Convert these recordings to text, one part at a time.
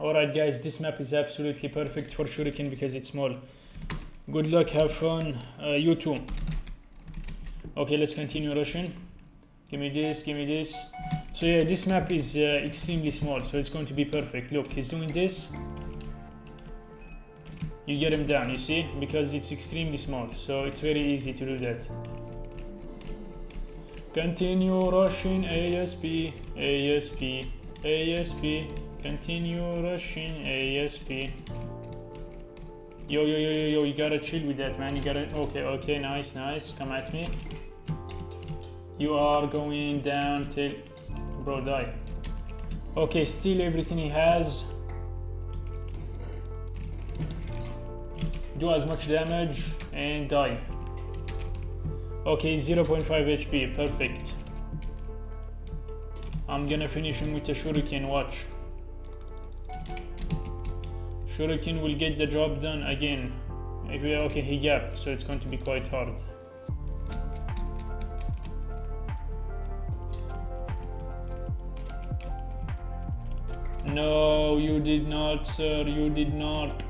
Alright guys, this map is absolutely perfect for Shuriken because it's small. Good luck, have fun. Uh, you too. Okay, let's continue Russian. Give me this, give me this. So yeah, this map is uh, extremely small, so it's going to be perfect. Look, he's doing this. You get him down, you see? Because it's extremely small, so it's very easy to do that. Continue rushing ASP, ASP, ASP. Continue rushing ASP. Yo, yo, yo, yo, yo, you gotta chill with that, man. You gotta. Okay, okay, nice, nice. Come at me. You are going down till. Bro, die. Okay, steal everything he has. Do as much damage and die. Okay, 0.5 HP, perfect. I'm gonna finish him with a shuriken, watch. Shuriken will get the job done again. Maybe, okay, he gapped, so it's going to be quite hard. No, you did not, sir, you did not.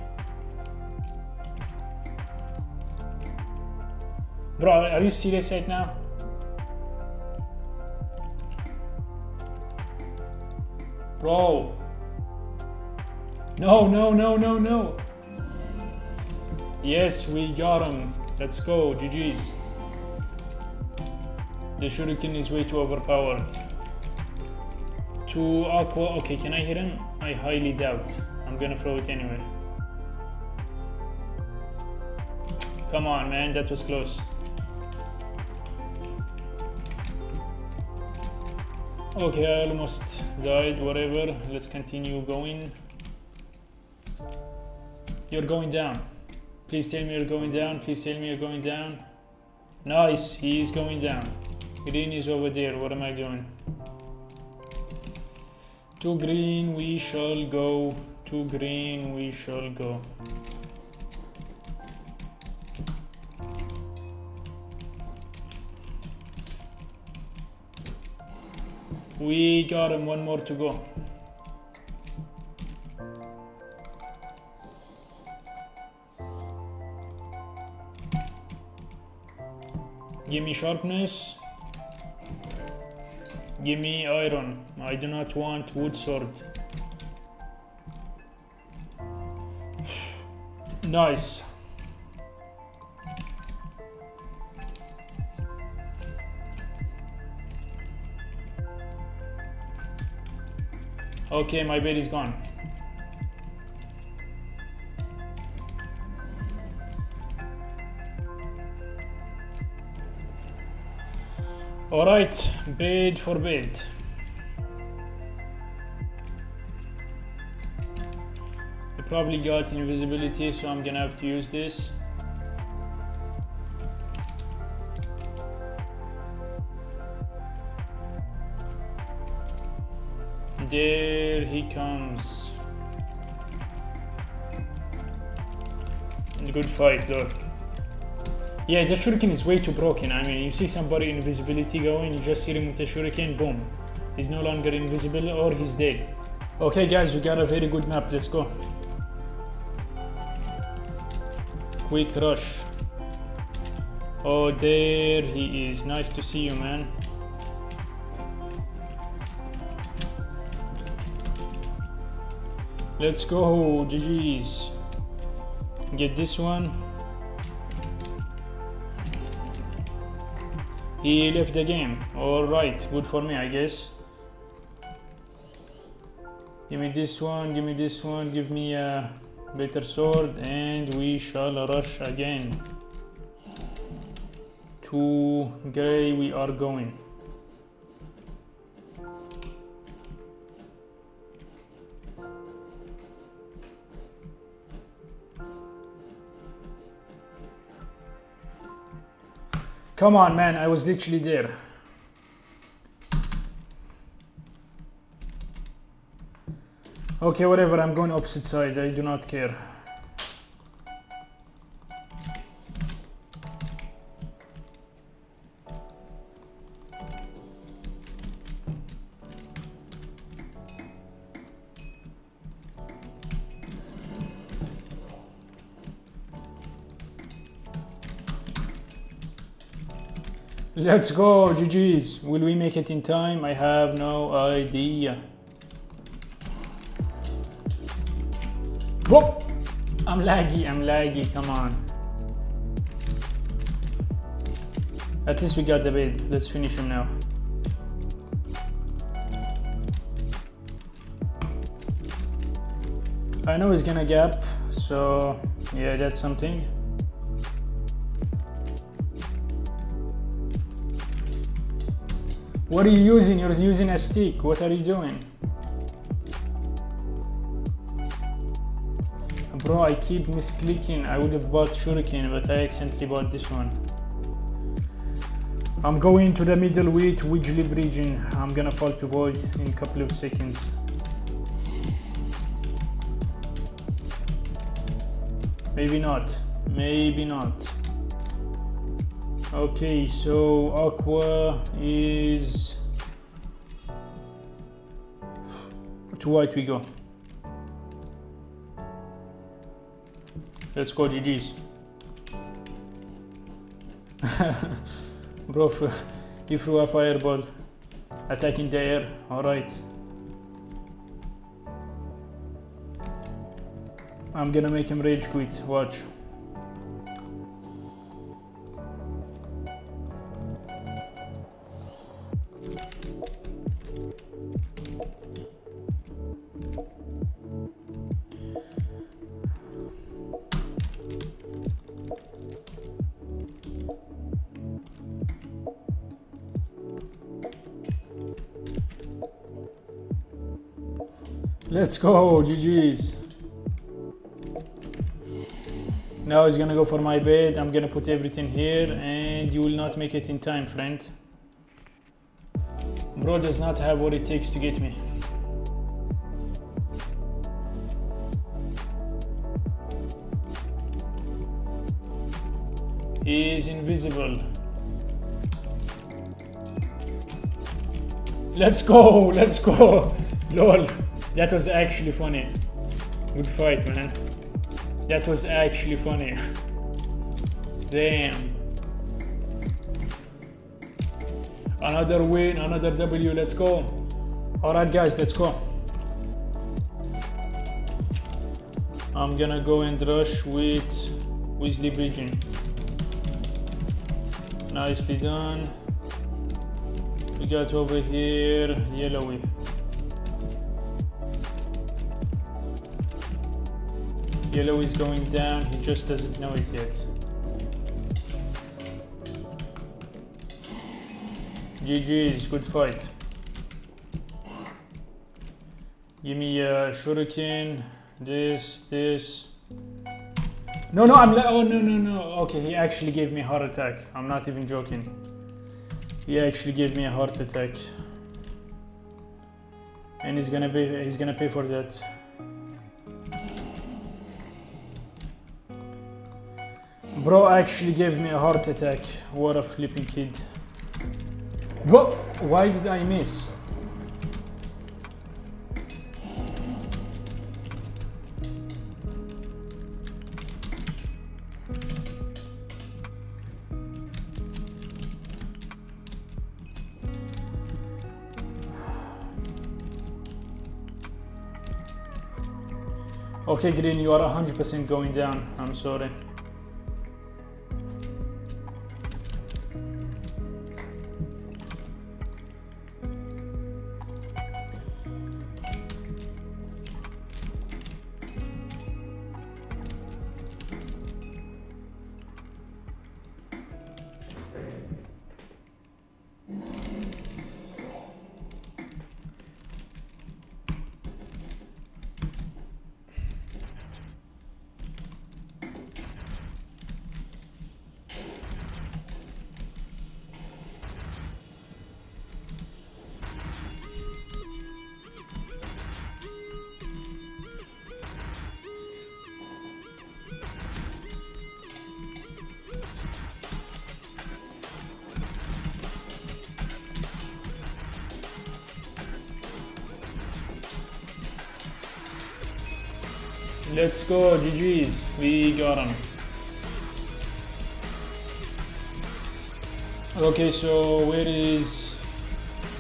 Bro, are you serious right now? Bro. No, no, no, no, no. Yes, we got him. Let's go. GG's. The shuriken is way too overpowered. To aqua. Okay, can I hit him? I highly doubt. I'm gonna throw it anyway. Come on, man. That was close. Okay, I almost died, whatever. Let's continue going. You're going down. Please tell me you're going down. Please tell me you're going down. Nice, he is going down. Green is over there. What am I doing? To green we shall go. To green we shall go. We got him, one more to go. Give me sharpness. Give me iron. I do not want wood sword. nice. Okay, my bed is gone. Alright, bid for bid. I probably got invisibility, so I'm gonna have to use this. There he comes. Good fight, look. Yeah, the shuriken is way too broken. I mean, you see somebody invisibility going, you just hit him with a shuriken, boom. He's no longer invisible or he's dead. Okay, guys, we got a very good map. Let's go. Quick rush. Oh, there he is. Nice to see you, man. Let's go, GG's. Get this one. He left the game. Alright, good for me, I guess. Give me this one, give me this one, give me a better sword, and we shall rush again. To gray we are going. Come on, man, I was literally there. Okay, whatever, I'm going opposite side, I do not care. Let's go, GG's. Will we make it in time? I have no idea. Whoop! I'm laggy, I'm laggy, come on. At least we got the bid. Let's finish him now. I know he's gonna gap, so yeah, that's something. What are you using? You're using a stick. What are you doing? Bro, I keep misclicking. I would have bought Shuriken, but I accidentally bought this one. I'm going to the middle middleweight Widglib region. I'm gonna fall to void in a couple of seconds. Maybe not. Maybe not. Okay, so aqua is to white we go. Let's go GG's. Bro, he threw a fireball attacking the air. Alright. I'm gonna make him rage quit. Watch. Let's go, GG's. Now he's gonna go for my bed. I'm gonna put everything here and you will not make it in time, friend. Bro does not have what it takes to get me. He is invisible. Let's go, let's go. Lol. That was actually funny. Good fight, man. That was actually funny. Damn. Another win, another W, let's go. Alright guys, let's go. I'm gonna go and rush with Weasley Bridging. Nicely done. We got over here yellowy. Yellow is going down, he just doesn't know it yet. GG's, good fight. Give me a shuriken, this, this. No, no, I'm oh no, no, no. Okay, he actually gave me a heart attack. I'm not even joking. He actually gave me a heart attack. And he's gonna pay, he's gonna pay for that. Bro actually gave me a heart attack. What a flipping kid. What? Why did I miss? Okay, Green, you are 100% going down. I'm sorry. Let's go, GG's. We got him. Okay, so where is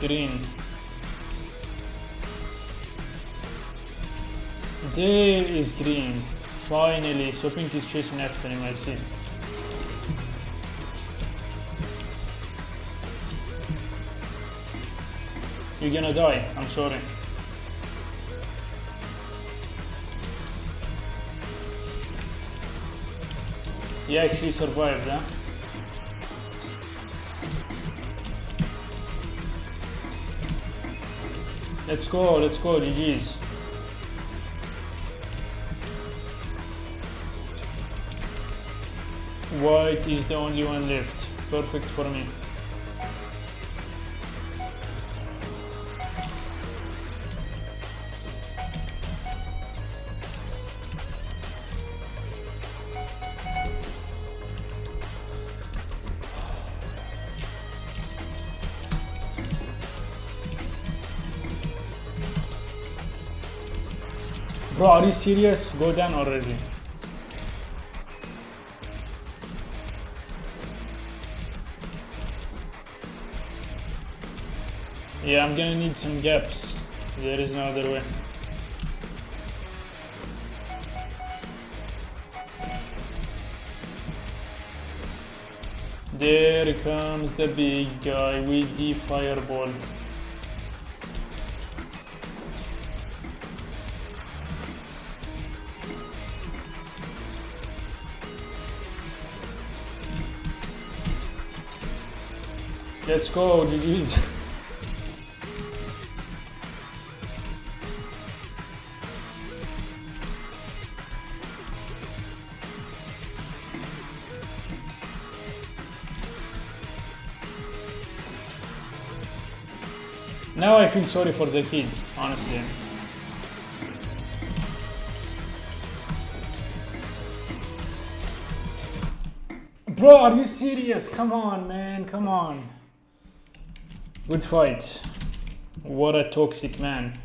green? There is green. Finally, so pink is chasing after him, I see. You're gonna die, I'm sorry. He actually survived, huh? Let's go, let's go, GG's. White is the only one left. Perfect for me. Bro, are you serious? Go down already. Yeah, I'm gonna need some gaps. There is no other way. There comes the big guy with the fireball. Let's go, GG's. Now I feel sorry for the kid, honestly. Bro, are you serious? Come on, man, come on. Good fight. What a toxic man.